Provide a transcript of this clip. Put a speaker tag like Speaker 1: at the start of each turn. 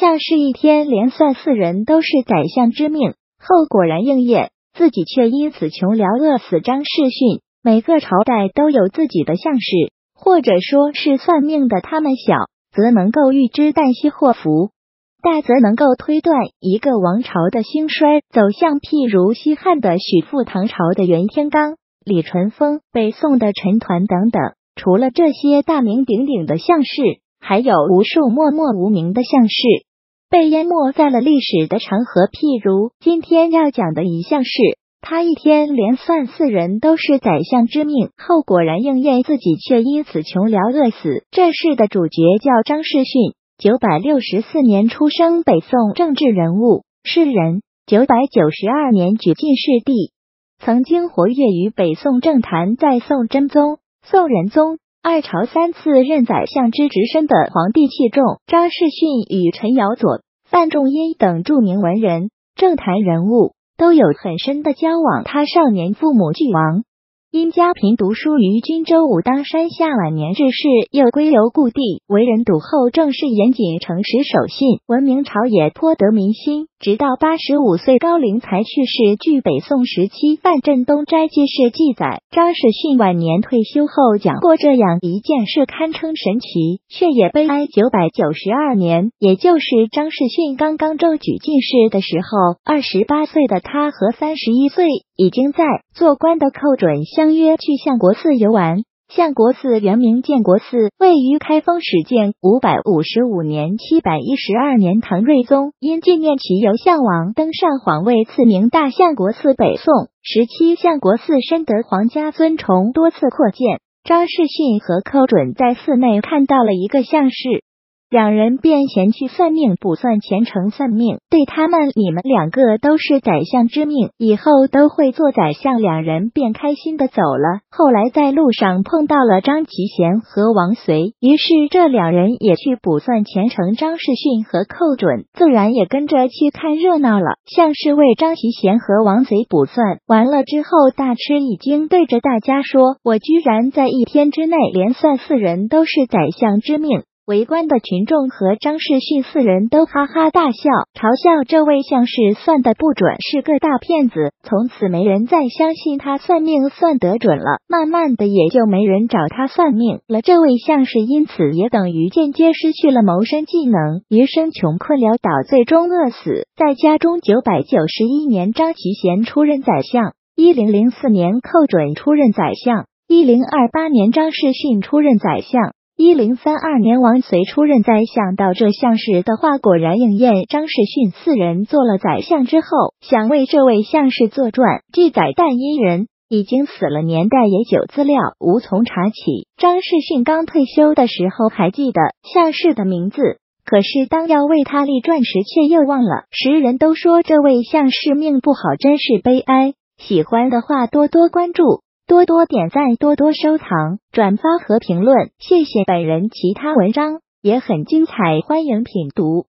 Speaker 1: 项氏一天连算四人都是宰相之命，后果然应验，自己却因此穷聊饿死。张世训，每个朝代都有自己的相士，或者说是算命的。他们小则能够预知旦夕祸福，大则能够推断一个王朝的兴衰走向。譬如西汉的许父，唐朝的袁天罡、李淳风，北宋的陈抟等等。除了这些大名鼎鼎的相士，还有无数默默无名的相士，被淹没在了历史的长河。譬如今天要讲的一项士，他一天连算四人都是宰相之命，后果然应验，自己却因此穷聊饿死。这事的主角叫张世训，九百六十四年出生，北宋政治人物、诗人。九百九十二年举进士第，曾经活跃于北宋政坛，在宋真宗。宋仁宗二朝三次任宰相之职深的皇帝器重张世训与陈尧佐、范仲淹等著名文人、政坛人物都有很深的交往。他少年父母俱亡。因家贫读书于均州武当山下，晚年致仕，又归流故地，为人笃厚，政事严谨，诚实守信，闻名朝野，颇得民心。直到八十五岁高龄才去世。据北宋时期范振东斋记事记载，张世训晚年退休后讲过这样一件事，堪称神奇，却也悲哀。九百九十二年，也就是张世训刚刚中举进士的时候，二十八岁的他和三十一岁已经在做官的寇准相约去相国寺游玩。相国寺原名建国寺，位于开封始建五百五十五年（七百一十二年）。唐睿宗因纪念其由相王登上皇位，赐名大相国寺。北宋时期，相国寺深得皇家尊崇，多次扩建。张世训和寇准在寺内看到了一个相士。两人便嫌去算命，卜算前程。算命对他们，你们两个都是宰相之命，以后都会做宰相。两人便开心的走了。后来在路上碰到了张其贤和王随，于是这两人也去卜算前程。张世训和寇准自然也跟着去看热闹了。像是为张其贤和王随卜算完了之后，大吃一惊，对着大家说：“我居然在一天之内连算四人都是宰相之命。”围观的群众和张世勋四人都哈哈大笑，嘲笑这位相士算的不准，是个大骗子。从此没人再相信他算命算得准了，慢慢的也就没人找他算命了。这位相士因此也等于间接失去了谋生技能，余生穷困潦倒，最终饿死在家中。九百九十一年，张其贤出任宰相；一零零四年，寇准出任宰相；一零二八年，张世勋出任宰相。一零三二年，王随出任宰相。到这相氏的话果然应验。张世训四人做了宰相之后，想为这位相士作传记载，但因人已经死了，年代也久，资料无从查起。张世训刚退休的时候还记得相士的名字，可是当要为他立传时，却又忘了。时人都说这位相士命不好，真是悲哀。喜欢的话，多多关注。多多点赞，多多收藏、转发和评论，谢谢。本人其他文章也很精彩，欢迎品读。